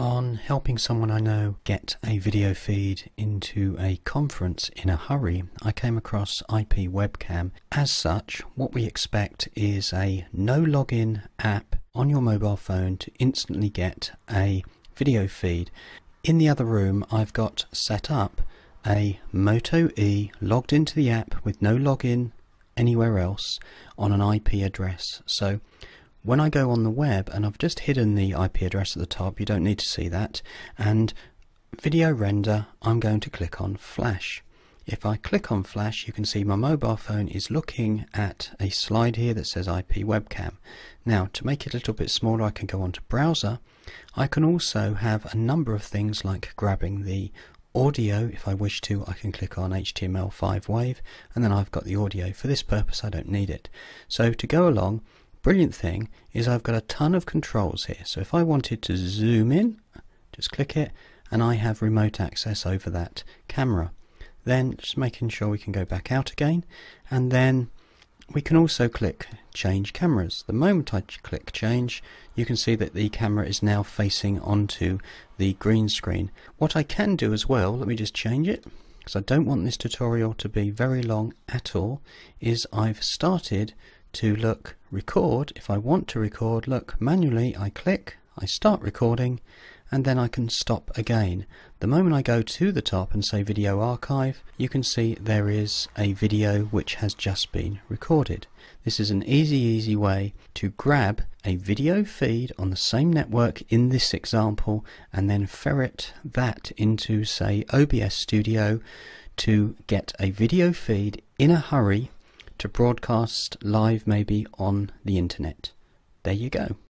on helping someone I know get a video feed into a conference in a hurry, I came across IP Webcam. As such, what we expect is a no login app on your mobile phone to instantly get a video feed. In the other room, I've got set up a Moto E logged into the app with no login anywhere else on an IP address. So when I go on the web, and I've just hidden the IP address at the top, you don't need to see that, and video render, I'm going to click on flash. If I click on flash, you can see my mobile phone is looking at a slide here that says IP webcam. Now, to make it a little bit smaller, I can go onto browser. I can also have a number of things like grabbing the audio if I wish to I can click on HTML5 wave and then I've got the audio for this purpose I don't need it so to go along brilliant thing is I've got a ton of controls here. So if I wanted to zoom in, just click it, and I have remote access over that camera. Then just making sure we can go back out again, and then we can also click change cameras. The moment I click change, you can see that the camera is now facing onto the green screen. What I can do as well, let me just change it, because I don't want this tutorial to be very long at all, is I've started to look record, if I want to record, look manually I click, I start recording and then I can stop again. The moment I go to the top and say video archive you can see there is a video which has just been recorded. This is an easy easy way to grab a video feed on the same network in this example and then ferret that into say OBS Studio to get a video feed in a hurry to broadcast live maybe on the internet. There you go.